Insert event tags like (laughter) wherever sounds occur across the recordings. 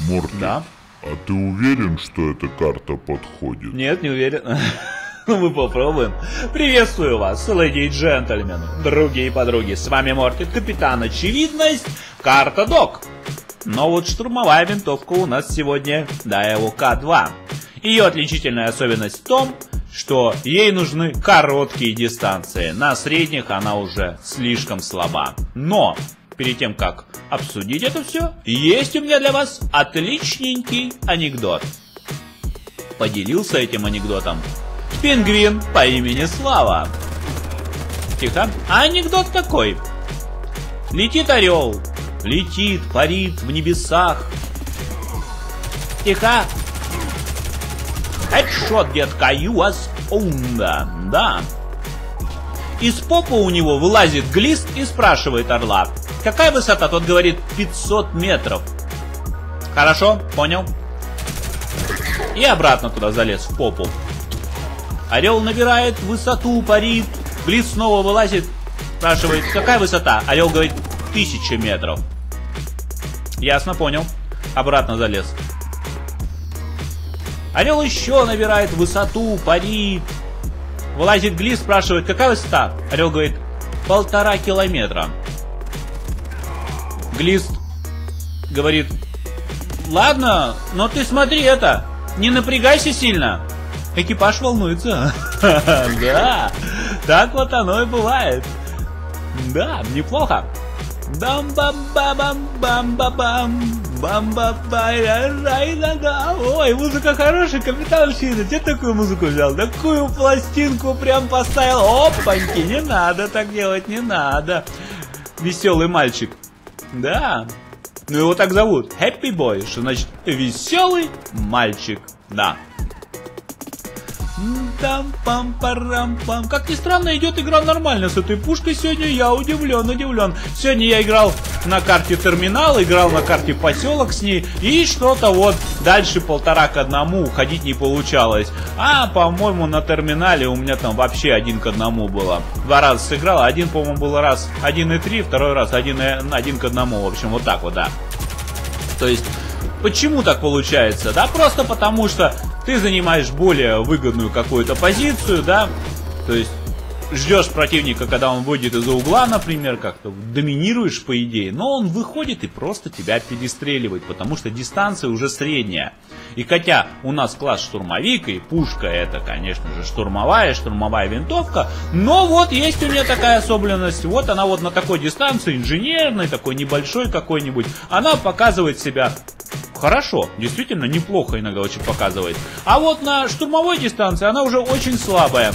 Морти, Да? а ты уверен, что эта карта подходит? Нет, не уверен. (laughs) Ну, мы попробуем. Приветствую вас, леди и джентльмены, други и подруги. С вами Мортит, капитан Очевидность, карта Док. Но вот штурмовая винтовка у нас сегодня Daiwa К2. Ее отличительная особенность в том, что ей нужны короткие дистанции. На средних она уже слишком слаба. Но перед тем, как обсудить это все, есть у меня для вас отличненький анекдот. Поделился этим анекдотом пингвин по имени Слава. Тихо. Анекдот такой. Летит орел, летит, парит в небесах. Тихо. Хедшот, детка, you was умда. Да. Из попа у него вылазит глист и спрашивает орла. Какая высота? Тот говорит 500 метров. Хорошо, понял. И обратно туда залез, в попу. Орел набирает высоту, парит. Глист снова вылазит, спрашивает, какая высота? Орел говорит, тысяча метров. Ясно, понял. Обратно залез. Орел еще набирает высоту, парит. Вылазит глист, спрашивает, какая высота? Орел говорит, полтора километра. Глист говорит, ладно, но ты смотри это, не напрягайся сильно. Экипаж волнуется. (laughs) Да, так вот оно и бывает. Да, неплохо. бам бам бам бам бам бам бам бам бам Ой, музыка хорошая, капитан Шина, где такую музыку взял? Такую пластинку прям поставил. Опаньки, не надо так делать, не надо. Веселый мальчик. Да, ну его так зовут. Happy Boy, что значит веселый мальчик. Да. Там пам парам пам Как ни странно, идет игра нормально с этой пушкой сегодня. Я удивлен, удивлен. Сегодня я играл на карте терминал, играл на карте поселок с ней. И что-то вот дальше полтора к одному уходить не получалось. А, по-моему, на терминале у меня там вообще один к одному было. Два раза сыграл. Один, по-моему, был раз 1,3, второй раз один, один к одному. В общем, вот так вот, да. То есть Почему так получается? Да просто потому что ты занимаешь более выгодную какую-то позицию, да, то есть ждешь противника, когда он выйдет из-за угла, например, как-то доминируешь по идее, но он выходит и просто тебя перестреливает, потому что дистанция уже средняя. И хотя у нас класс штурмовик и пушка это, конечно же, штурмовая, штурмовая винтовка, но вот есть у нее такая особенность, вот она вот на такой дистанции, инженерной, такой небольшой какой-нибудь, она показывает себя хорошо, действительно неплохо иногда очень показывает. А вот на штурмовой дистанции она уже очень слабая.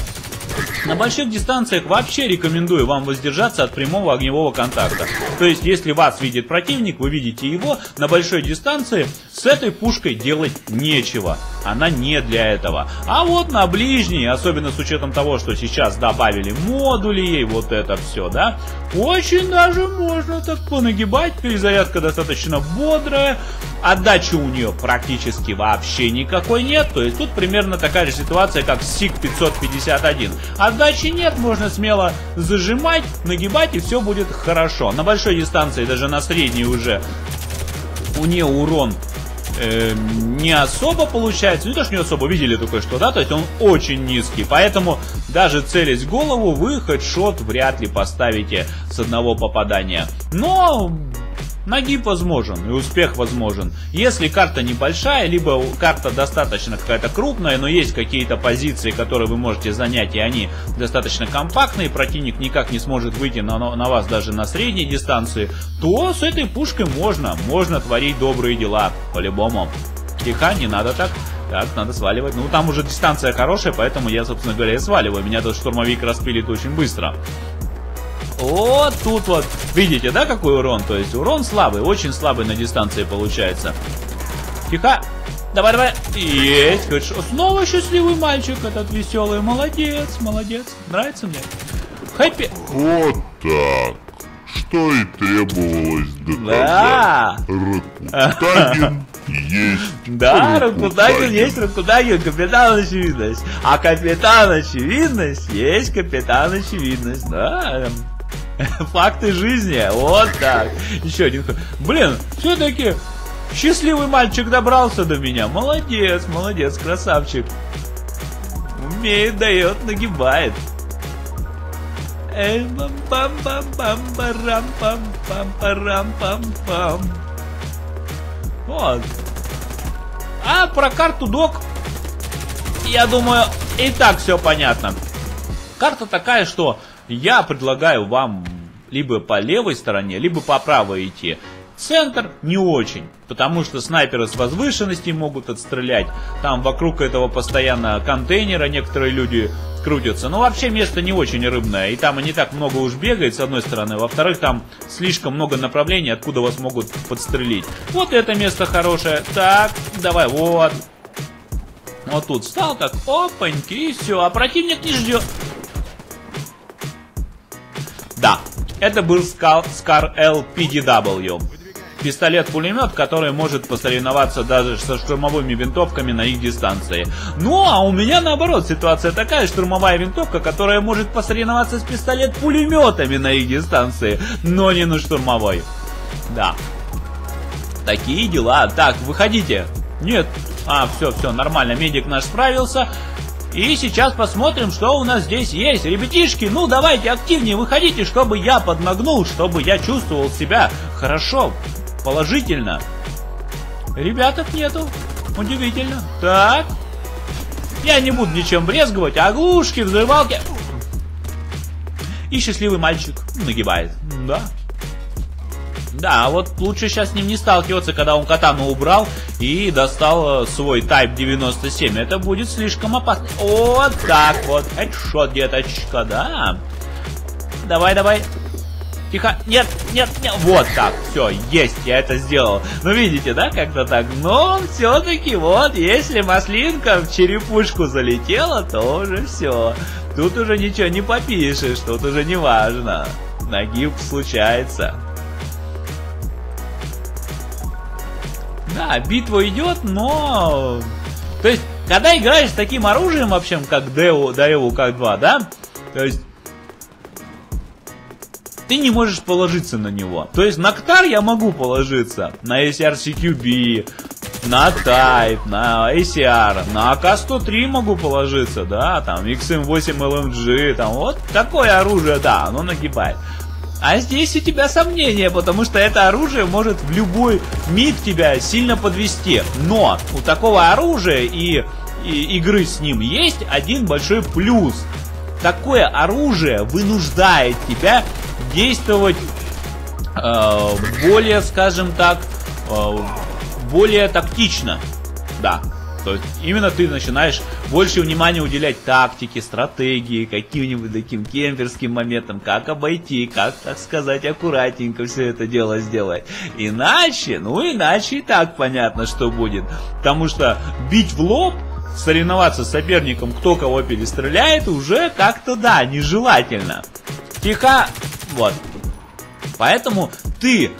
На больших дистанциях вообще рекомендую вам воздержаться от прямого огневого контакта. То есть, если вас видит противник, вы видите его, на большой дистанции с этой пушкой делать нечего. Она не для этого. А вот на ближней, особенно с учетом того, что сейчас добавили модули ей, вот это все, да, очень даже можно так понагибать. Перезарядка достаточно бодрая. Отдачи у нее практически вообще никакой нет. То есть тут примерно такая же ситуация, как с SIG 551. Отдачи нет, можно смело зажимать, нагибать и все будет хорошо. На большой дистанции, даже на средней уже, у нее урон э, не особо получается, не то, что не особо, видели только что, да, то есть он очень низкий, поэтому даже целясь голову, вы хедшот вряд ли поставите с одного попадания. Но Нагиб возможен и успех возможен. Если карта небольшая, либо карта достаточно какая-то крупная, но есть какие-то позиции, которые вы можете занять, и они достаточно компактные, противник никак не сможет выйти на, на вас даже на средней дистанции, то с этой пушкой можно, можно творить добрые дела, по-любому. Тихо, не надо так. Так, надо сваливать. Ну, там уже дистанция хорошая, поэтому я, собственно говоря, сваливаю. Меня тут штурмовик распилит очень быстро. Вот тут вот, видите, да, какой урон? То есть урон слабый, очень слабый на дистанции получается. Тихо. Давай, давай. Есть. Снова счастливый мальчик этот веселый. Молодец, молодец. Нравится мне. Хэппи. Вот так. Что и требовалось доказать. Да. Ракутагин есть. (laughs) Да, Ракутагин есть Ракутагин, капитан очевидность. А капитан очевидность есть капитан очевидность. Да, (laughs) Факты жизни, вот так. Еще один. Блин, все-таки Счастливый мальчик добрался до меня. Молодец, молодец, красавчик. Умеет, дает, нагибает. Эй, бам бам бам бам барам пам пам парам пам пам Вот. А про карту док, я думаю, и так все понятно. Карта такая, что я предлагаю вам либо по левой стороне, либо по правой идти. Центр не очень, потому что снайперы с возвышенности могут отстрелять. Там вокруг этого постоянно контейнера некоторые люди крутятся. Но вообще место не очень рыбное, и там и не так много уж бегает, с одной стороны. Во-вторых, там слишком много направлений, откуда вас могут подстрелить. Вот это место хорошее. Так, давай, вот. Вот тут встал так, опаньки, и все. А противник не ждет. Это был Scar, Scar LPDW пистолет-пулемет, который может посоревноваться даже со штурмовыми винтовками на их дистанции. Ну, а у меня наоборот ситуация такая, штурмовая винтовка, которая может посоревноваться с пистолет-пулеметами на их дистанции, но не на штурмовой. Да. Такие дела. Так, выходите. Нет. А, все, все, нормально, медик наш справился. И сейчас посмотрим, что у нас здесь есть. Ребятишки, ну давайте активнее выходите, чтобы я поднагнул, чтобы я чувствовал себя хорошо положительно. Ребяток нету. Удивительно. Так. Я не буду ничем брезговать. Оглушки, взрывалки. И счастливый мальчик нагибает. Да. Да, вот лучше сейчас с ним не сталкиваться, когда он катану убрал и достал э, свой Type 97. Это будет слишком опасно. Вот так вот. Хедшот, деточка, да. Давай, давай. Тихо. Нет, нет, нет. Вот так. Все, есть, я это сделал. Ну, видите, да, как-то так. Но все-таки вот, если маслинка в черепушку залетела, то уже все. Тут уже ничего не попишешь, тут уже не важно. Нагиб случается. Битва идет, но... То есть, когда играешь с таким оружием, вообще, как Деву, Деву как 2, да? То есть, ты не можешь положиться на него. То есть на Ктар я могу положиться, на SRCQB, на Type, на ACR, на АК-103 могу положиться, да, там XM8 LMG, там вот такое оружие, да, оно нагибает. А здесь у тебя сомнения, потому что это оружие может в любой миг тебя сильно подвести. Но у такого оружия и, и игры с ним есть один большой плюс. Такое оружие вынуждает тебя действовать э, более, скажем так, э, более тактично. Да. То есть именно ты начинаешь больше внимания уделять тактике, стратегии, каким-нибудь таким кемперским моментам, как обойти, как, так сказать, аккуратненько все это дело сделать. Иначе, ну иначе и так понятно, что будет. Потому что бить в лоб, соревноваться с соперником, кто кого перестреляет, уже как-то, да, нежелательно. Тихо, вот. Поэтому ты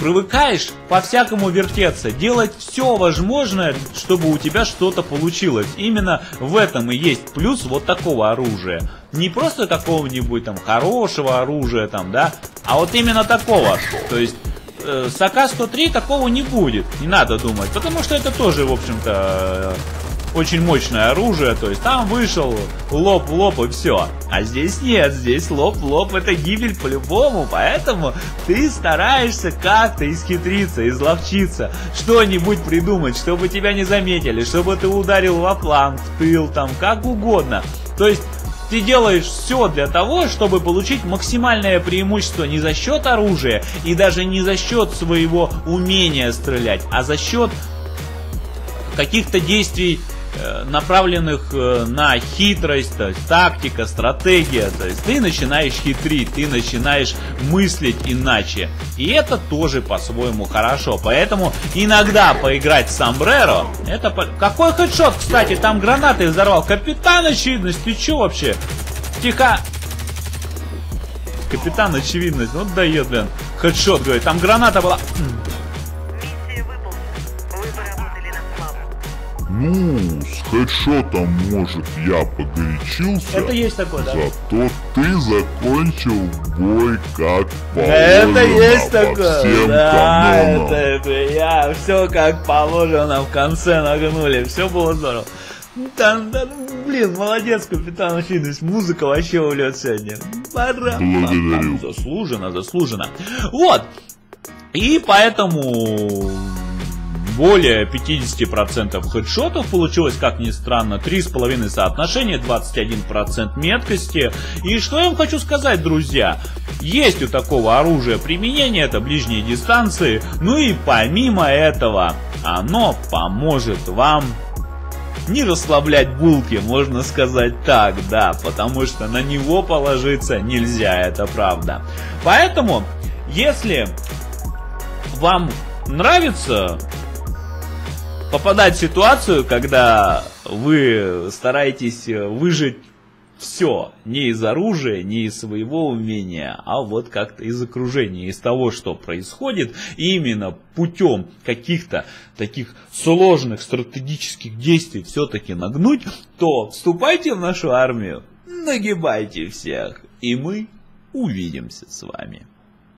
привыкаешь по-всякому вертеться, делать все возможное, чтобы у тебя что-то получилось. Именно в этом и есть плюс вот такого оружия. Не просто какого-нибудь там хорошего оружия там, да, а вот именно такого. То есть э, с АК-103 такого не будет, не надо думать, потому что это тоже, в общем-то, очень мощное оружие, то есть там вышел лоб в лоб и все. А здесь нет, здесь лоб в лоб это гибель по-любому, поэтому ты стараешься как-то исхитриться, изловчиться, что-нибудь придумать, чтобы тебя не заметили, чтобы ты ударил во фланг, в тыл, там, как угодно. То есть ты делаешь все для того, чтобы получить максимальное преимущество не за счет оружия и даже не за счет своего умения стрелять, а за счет каких-то действий направленных э, на хитрость, то есть тактика, стратегия. То есть ты начинаешь хитрить, ты начинаешь мыслить иначе. И это тоже по-своему хорошо. Поэтому иногда поиграть с Сомбреро, это... По... Какой хедшот, кстати, там гранаты взорвал. Капитан очевидность, ты чё вообще? Тихо. Капитан очевидность, вот дает, блин. Хедшот, говорит, там граната была... Ну, с хедшотом, может, я погорячился. Это есть такое, да? Зато ты закончил бой как положено. Это есть такое. всем Да, канонам. это, это я. Все как положено в конце нагнули. Все было здорово. Да, да, блин, молодец, капитан Очевидность. Музыка вообще улет сегодня. Благодарю. Заслуженно, заслуженно. Вот. И поэтому более 50% хедшотов получилось, как ни странно, 3,5 соотношения, 21% меткости. И что я вам хочу сказать, друзья? Есть у такого оружия применение, это ближние дистанции. Ну и помимо этого, оно поможет вам не расслаблять булки, можно сказать так, да, потому что на него положиться нельзя, это правда. Поэтому, если вам нравится попадать в ситуацию, когда вы стараетесь выжить все, не из оружия, не из своего умения, а вот как-то из окружения, из того, что происходит, и именно путем каких-то таких сложных стратегических действий все-таки нагнуть, то вступайте в нашу армию, нагибайте всех, и мы увидимся с вами.